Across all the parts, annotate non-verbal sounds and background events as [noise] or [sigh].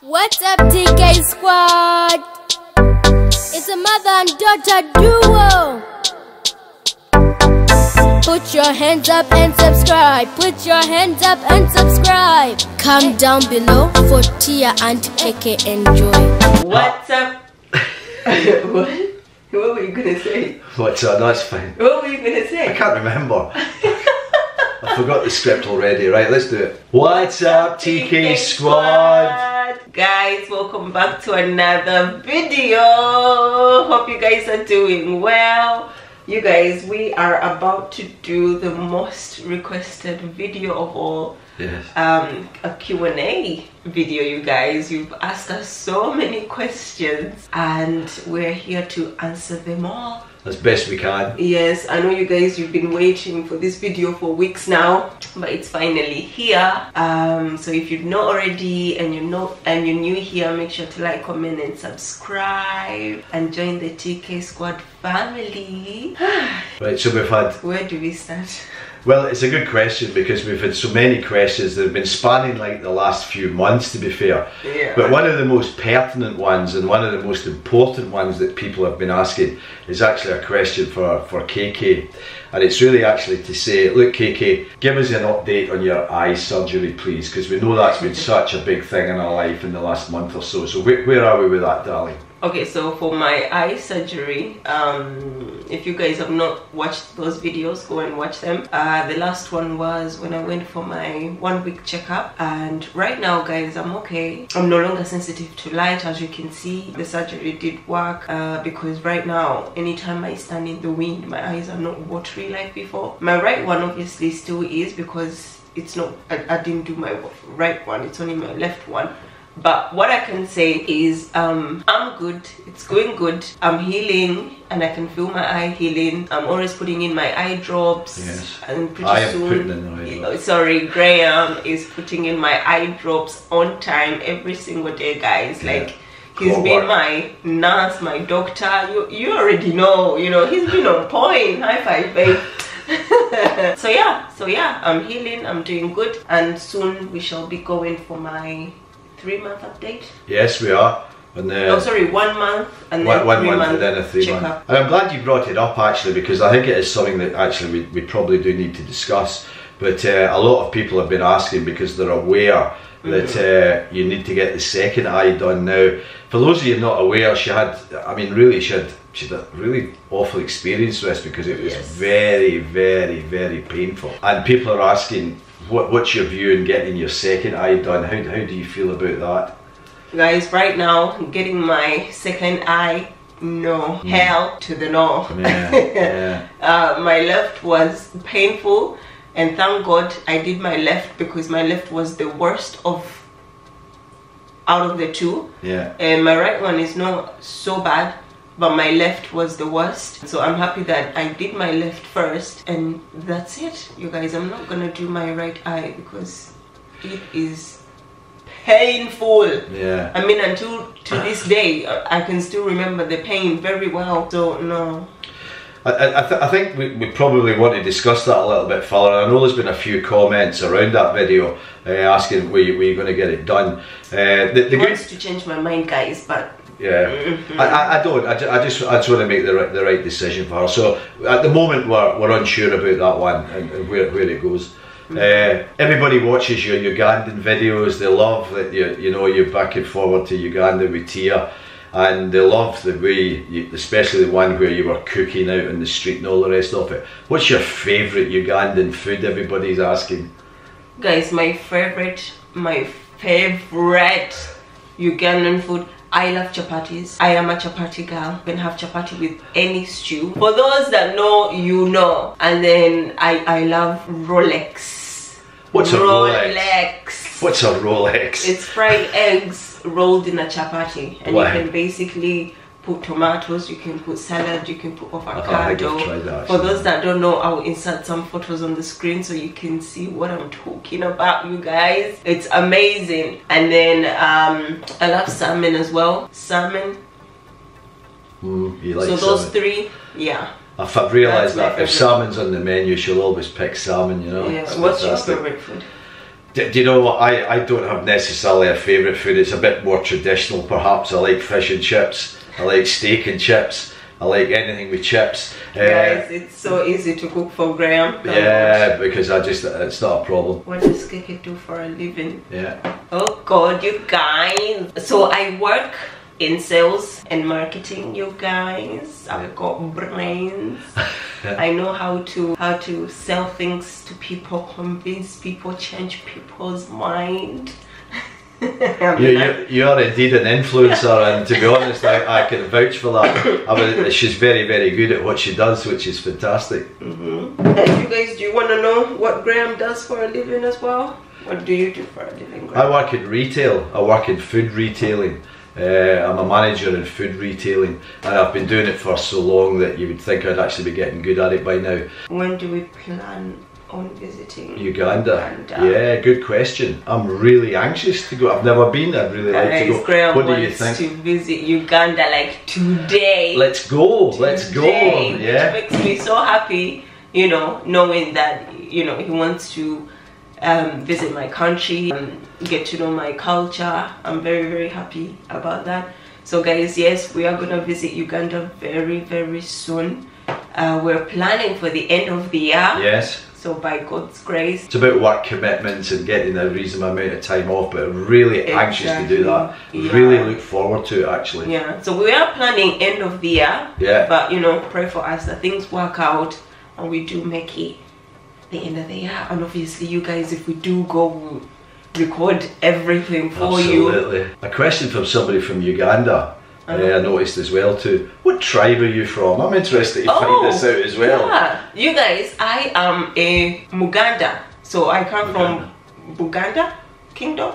What's up, TK Squad? It's a mother and daughter duo. Put your hands up and subscribe. Put your hands up and subscribe. Come down below for Tia and Keke Enjoy. What's up? [laughs] what? What were you gonna say? What's that? That's fine. What were you gonna say? I can't remember. [laughs] I forgot the script already. Right, let's do it. What's up, TK Squad? Guys, welcome back to another video. Hope you guys are doing well. You guys, we are about to do the most requested video of all. Yes. Um, a Q&A video, you guys. You've asked us so many questions and we're here to answer them all. As best we can. Yes, I know you guys, you've been waiting for this video for weeks now, but it's finally here. Um, so if you're not already and you're not and you're new here, make sure to like, comment, and subscribe and join the TK Squad family. [sighs] Right, so we've had. Where do we start? Well, it's a good question because we've had so many questions that have been spanning like the last few months, to be fair. Yeah. But one of the most pertinent ones and one of the most important ones that people have been asking is actually a question for, for Keke. And it's really actually to say, look, Keke, give us an update on your eye surgery, please, because we know that's been such a big thing in our life in the last month or so. So, where, where are we with that, darling? Okay, so for my eye surgery, um, if you guys have not watched those videos, go and watch them. Uh, the last one was when I went for my one week checkup, and right now, guys, I'm okay. I'm no longer sensitive to light, as you can see. The surgery did work uh, because right now, anytime I stand in the wind, my eyes are not watery like before. My right one obviously still is because it's not. I, I didn't do my right one. It's only my left one but what i can say is um i'm good. It's going good. I'm healing and i can feel my eye healing. I'm always putting in my eye drops Yes. and pretty I soon putting in the eye drops. sorry graham is putting in my eye drops on time every single day guys. Yeah. like he's Good been work. my nurse my doctor. You you already know you know he's been on point. High five babe. [laughs] So yeah. So yeah i'm healing. I'm doing good. And soon we shall be going for my three month update Yes, we are. And, uh, oh sorry one month and then one, three month month and then a three month. And I'm glad you brought it up actually because I think it is something that actually we, we probably do need to discuss. But uh, a lot of people have been asking because they're aware that Mm-hmm. uh, you need to get the second eye done now. For those of you not aware, she had, I mean, really, she had, she had a really awful experience with this because it was Yes. very, very, very painful. And people are asking, what, what's your view in getting your second eye done? How, how do you feel about that? guys right now getting my second eye no hell to the no Mm. Yeah, yeah. [laughs] uh, my left was painful and thank god i did my left because my left was the worst of out of the two Yeah. and my right one is not so bad but my left was the worst. So i'm happy that i did my left first. And that's it you guys. I'm not gonna do my right eye because it is painful. Yeah. i mean until to this day i I can still remember the pain very well. So no I, I, I th- I think we, we probably want to discuss that a little bit further. I know there's been a few comments around that video uh, asking were you, were you going to get it done. Uh, the, the I good, to change my mind guys but yeah, [laughs] I, I, I don't. I, I just I just want to make the right, the right decision for her. So at the moment we're, we're unsure about that one and, and where, where it goes. Uh, everybody watches your Ugandan videos. They love that you you know you're back and forward to Uganda with Tia, and they love the way, you, especially the one where you were cooking out in the street and all the rest of it. What's your favourite Ugandan food? Everybody's asking. guys my favorite my favorite ugandan food i love chapatis i am a chapati girl can have chapati with any stew for those that know you know and then i i love rolex What's a Rolex? What's a Rolex? it's fried eggs rolled in a chapati and Wow. you can basically put tomatoes you can put salad you can put I think I've avocado tried that, for those that don't know i'll insert some photos on the screen so you can see what i'm talking about you guys it's amazing and then um i love salmon as well salmon Mm, like so those salmon. three yeah I've realised that if salmon's on the menu, she'll always pick salmon. You know. yeah what's your favorite food Do, do you know what? I, I don't have necessarily a favourite food. It's a bit more traditional, perhaps. I like fish and chips. I like steak and chips. I like anything with chips. Uh, Guys, it's so easy to cook for Graham. yeah, because I just it's not a problem. What does Keke do for a living? Yeah. Oh God, you guys. So I work in sales and marketing, you guys. I've got brains. [laughs] I know how to how to sell things to people, convince people, change people's mind. [laughs] You, you, you are indeed an influencer, and to be honest, I, I can vouch for that. I mean, she's very, very good at what she does, which is fantastic. Mm-hmm. And you guys, do you want to know what Graham does for a living as well? What do you do for a living, I work in retail. I work in food retailing. Uh, I'm a manager in food retailing, and I've been doing it for so long that you would think I'd actually be getting good at it by now. When do we plan on visiting Uganda. Uganda. Yeah, good question. I'm really anxious to go. I've never been. I'd really like to go. Graham what do you think? to visit Uganda like today. Let's go. Let's go. Yeah. Which makes me so happy, you know, knowing that, you know, he wants to um, visit my country, um, get to know my culture. I'm very, very happy about that. So, guys, yes, we are going to visit Uganda very, very soon. Uh, we're planning for the end of the year. Yes. So, by God's grace, It's about work commitments and getting a reasonable amount of time off, but I'm really anxious to do that. Exactly, Really look forward to it actually. Yeah, so we are planning end of the year. Yeah. But you know, pray for us that things work out and we do make it the end of the year. And obviously, you guys, if we do go, we'll record everything for you. Absolutely. A question from somebody from Uganda. uh, I noticed as well too. What tribe are you from? I'm interested to find this out as well. Oh, Yeah, you guys, I am a Muganda. So I come from Buganda Kingdom.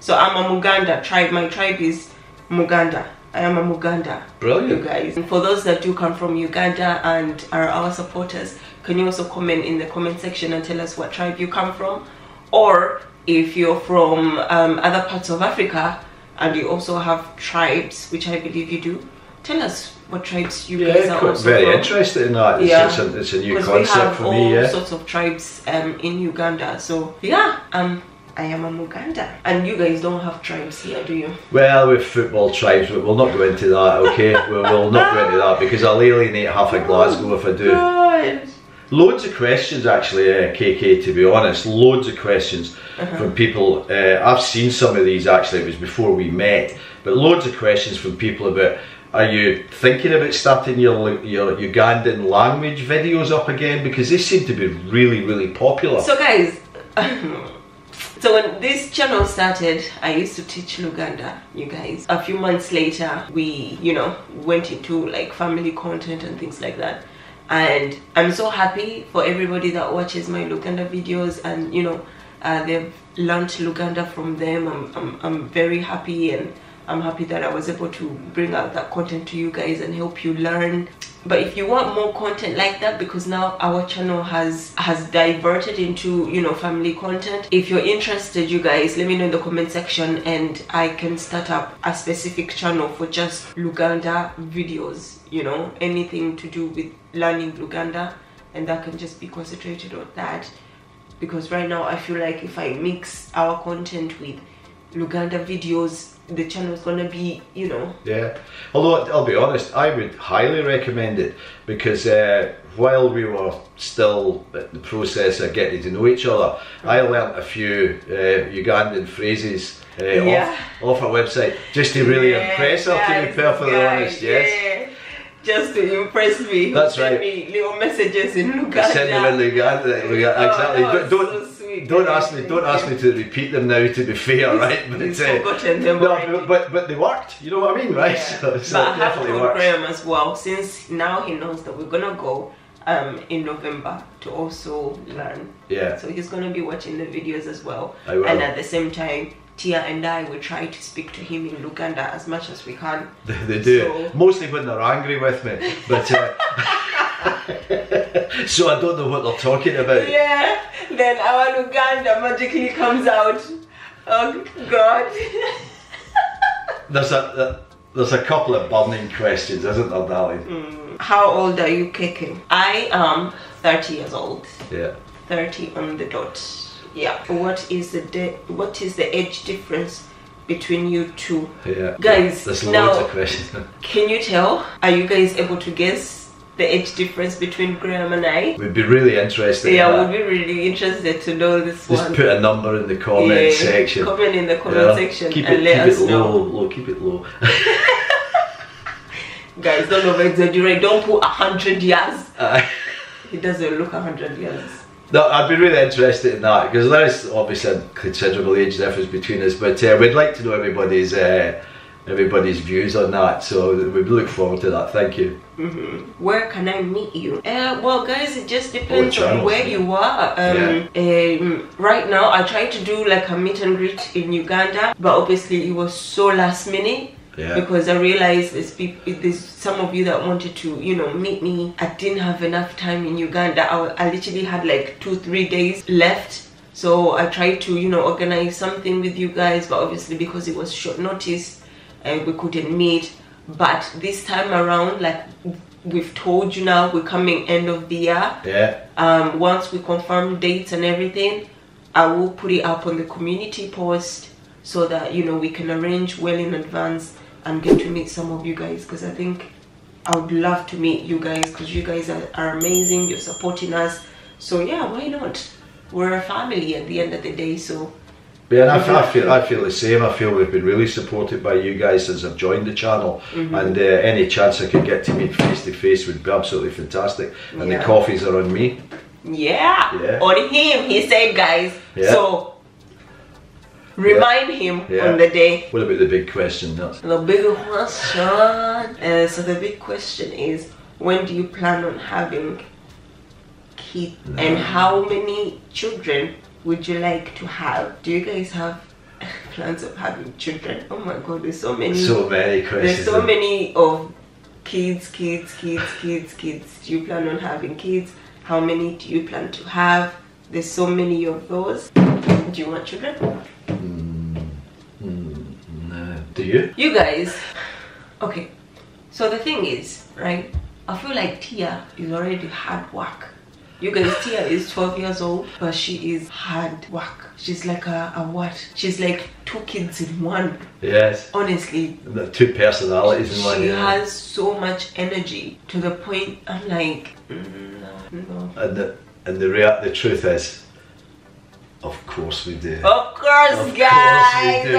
So I'm a Muganda tribe. My tribe is Muganda. I am a Muganda. Brilliant. You guys. And for those that do come from Uganda and are our supporters, can you also comment in the comment section and tell us what tribe you come from? Or if you're from um, other parts of Africa and you also have tribes, which I believe you do, tell us what tribes you guys Yeah, are quite also very from. interested in that. It's, Yeah. it's, a, it's a new Because we concept have for all me. Yeah. sorts of tribes um, in Uganda. So yeah, um, I am a Muganda. And you guys don't have tribes here, do you? Well, with football tribes, but we'll not go into that. Okay, we will not go into that because I'll alienate half of Glasgow if I do. [laughs] God. Loads of questions, actually, uh, Keke. To be honest, loads of questions Uh-huh. from people. Uh, I've seen some of these actually. It was before we met, but loads of questions from people about. Are you thinking about starting your your Ugandan language videos up again because they seem to be really really popular? So guys, [laughs] so when this channel started, I used to teach Luganda, you guys. A few months later, we, you know, went into like family content and things like that. And I'm so happy for everybody that watches my Luganda videos and, you know, uh, they've learned Luganda from them. I'm, I'm, I'm very happy and I'm happy that I was able to bring out that content to you guys and help you learn. But if you want more content like that, because now our channel has has diverted into you know family content. If you're interested, you guys, let me know in the comment section, and I can start up a specific channel for just Luganda videos. You know, anything to do with learning Luganda, and that can just be concentrated on that because right now I feel like if I mix our content with Luganda videos, the channel is gonna be, you know, Yeah, although I'll be honest, I would highly recommend it because uh, while we were still at the process of getting to know each other, I learnt a few uh, Ugandan phrases uh, Yeah. off, off our website just to really Yeah, impress her, to be perfectly honest. Yes. yeah. Just to impress me. That's Send right. me little messages in Luganda. Send them in Uganda, Uganda Oh, exactly. that Don't don't, so don't ask me. Don't ask me to repeat them now. To be fair, right? But You've uh, forgotten them no, already. but but they worked. You know what I mean, right? Yeah. So, so but I have told works. Graham as well, since now he knows that we're gonna go um, in November to also learn. Yeah. So he's gonna be watching the videos as well. I will. And at the same time, Tia and I will try to speak to him in Luganda as much as we can. [laughs] They, they do So- mostly when they're angry with me, but uh, [laughs] [laughs] so I don't know what they're talking about. Yeah, then our Luganda magically comes out. Oh God. There's a there's a couple of burning questions, isn't there, darling? How old are you, Keke? I am 30 years old. Yeah. 30 on the dot. Yeah. What is the de- what is the age difference between you two? Yeah. Guys, There's now- loads of questions. [laughs] Can you tell? Are you guys able to guess the age difference between Graham and I? We'd be really interested. Yeah, in I that. would be really interested to know this one. Just one. put a number in the comment Yeah, section. Comment in the comment Yeah. section Keep and it, let keep us it know. low, low, keep it low. [laughs] [laughs] Guys, don't over exaggerate. Don't put a hundred years. Uh, It doesn't look a hundred years. No, I'd be really interested in that because there is obviously a considerable age difference between us, but uh, we'd like to know everybody's uh, everybody's views on that. So we look forward to that. Thank you. Where can I meet you? Uh, well, guys, it just depends on where yeah. you are. Um, um, right now, I tried to do like a meet and greet in Uganda, but obviously it was so last minute. Yeah. Because I realized there's people, there's some of you that wanted to, you know, meet me. I didn't have enough time in Uganda. I, I literally had like two, three days left. So I tried to, you know, organize something with you guys, but obviously because it was short notice, uh, we couldn't meet. But this time around, like we've told you now, we're coming end of the year. Yeah. Um, once we confirm dates and everything, I will put it up on the community post so that you know we can arrange well in advance and get to meet some of you guys because I think I would love to meet you guys because you guys are, are amazing. You're supporting us, so yeah, why not? We're a family at the end of the day, so Yeah, and I, f- I feel I feel the same. I feel we've been really supported by you guys since I've joined the channel, Mm-hmm. and uh, any chance I could get to meet face to face would be absolutely fantastic. And Yeah. the coffees are on me. yeah, Yeah. on him. He said, guys. Yeah. So remind him Yeah. on the day What about the big question? That's The big question. Uh, so the big question is, when do you plan on having kids, and how many children would you like to have? Do you guys have [laughs] plans of having children? Oh my God, there's so many. so many questions. there's so many of kids, kids, kids, kids, kids. Do you plan on having kids? How many do you plan to have? There's so many of those. Do you want children? Do you? You guys, okay. So the thing is, right? I feel like Tia is already hard work. You guys, Tia is 12 years old, but she is hard work. She's like a, a what? She's like two kids in one. Yes. Honestly, The two personalities in one. she yeah. has so much energy to the point I'm like, mm, no, no. And the and the rea- the truth is, of course we do. Of course, Of guys. course we do.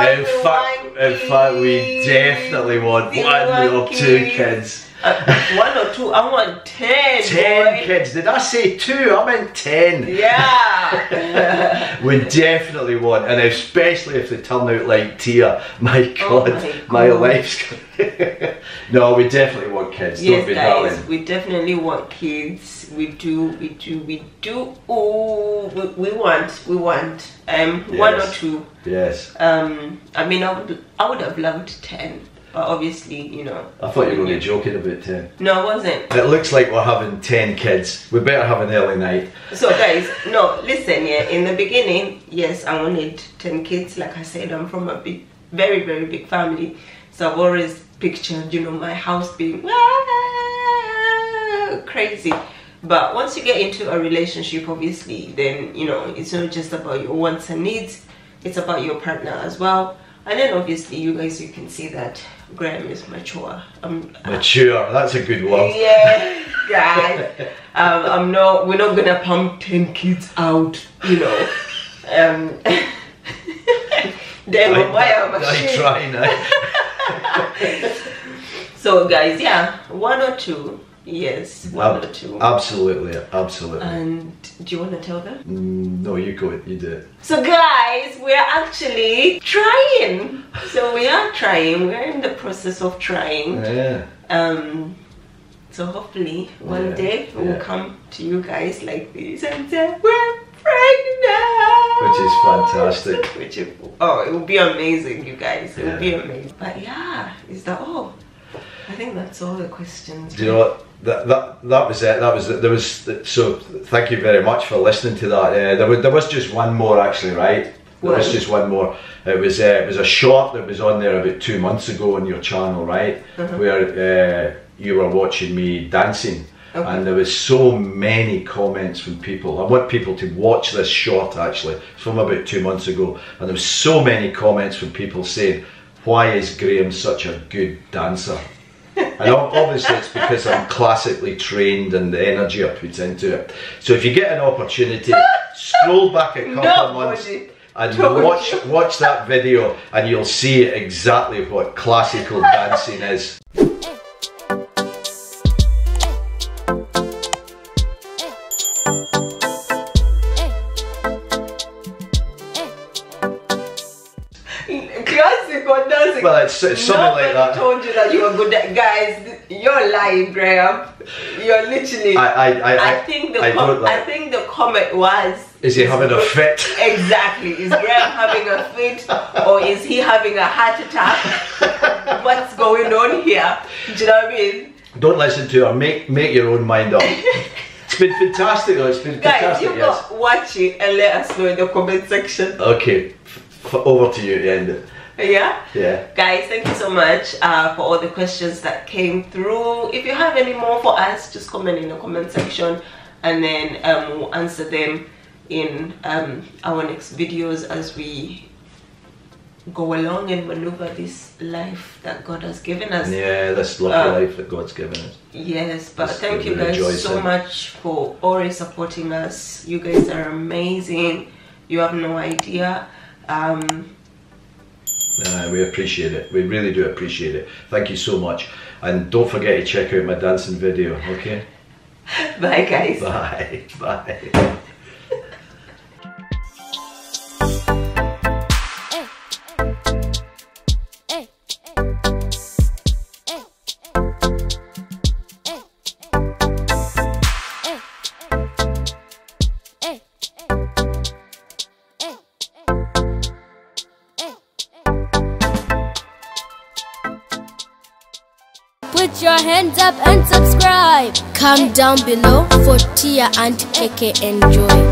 In fact, in fact, we definitely want one or two kids. Uh, [laughs] one or two. I want ten. Ten boy. kids. Did I say two? I meant ten. Yeah. [laughs] We definitely want, and especially if they turn out like Tia. My Oh God, my my, God. life's. [laughs] no, we definitely want kids. yes, guys, darling? we definitely want kids. We do. We do. We do. Oh, we, we want. We want. Um, one or two. Yes. Um, I mean, I would. I would have loved ten, but obviously, you know. I thought you were only joking about ten. No, I wasn't. It looks like we're having ten kids. We better have an early night. So guys, no, listen, yeah, in the beginning, yes, I wanted 10 kids. Like I said, I'm from a big, very, very big family. So I've always pictured, you know, my house being crazy. But once you get into a relationship, obviously, then, you know, it's not just about your wants and needs. It's about your partner as well. And then obviously, you guys, you can see that Graham is mature. Um, Mature. That's a good word. yeah, guys. Um, I'm not. We're not gonna pump ten kids out, you know. Um, [laughs] then why am I I try now. [laughs] So, guys, yeah, one or two. Yes, one or two. Absolutely, absolutely. And do you want to tell them? Mm, no, you go. You do it. So, guys, we're actually trying. So we are trying. We're in the process of trying. Yeah. Um, so hopefully one Yeah, day we'll yeah. come to you guys like this and say we're pregnant, Which is fantastic. Which is oh, it will be amazing, you guys. It will be amazing. But yeah, is that all? I think that's all the questions. Do you know what? That, that that was it. That was it. There was so. Thank you very much for listening to that. Uh, there was there was just one more actually, right? There was just one more. It was uh, it was a short that was on there about two months ago on your channel, right? Uh-huh. Where uh, you were watching me dancing, Okay. And there was so many comments from people. I want people to watch this short actually from about two months ago, and there was so many comments from people saying, "Why is Graham such a good dancer?" And obviously it's because I'm classically trained and the energy I put into it. So if you get an opportunity, scroll back a couple of months and watch watch that video and you'll see exactly what classical dancing is. Something Nobody like that. told you that you were good at guys. You're lying, Graham. You're literally. I I I, I think the I, com- I think the comment was. Is he having a fit? [laughs] Exactly. Is Graham having a fit, or is he having a heart attack? [laughs] What's going on here? Do you know what I mean? Don't listen to her. Make make your own mind up. it's been fantastic. Though. It's been Guys, fantastic. you yes. got watch it and let us know in the comment section. Okay, F- over to you to end it. [laughs] Yeah? Yeah. Guys, thank you so much uh, for all the questions that came through. If you have any more for us, just comment in the comment section and then um, we'll answer them in um, our next videos as we go along and maneuver this life that God has given us. Yeah, this lovely Uh, life that God's given us. Yes, but Just thank you guys so in. much for always supporting us. You guys are amazing. You have no idea. Um, Uh, we appreciate it. We really do appreciate it. Thank you so much. And don't forget to check out my dancing video, okay? [laughs] bye, guys. Bye. Bye. Your hands up and subscribe. Come down below for Tia and Keke Enjoy.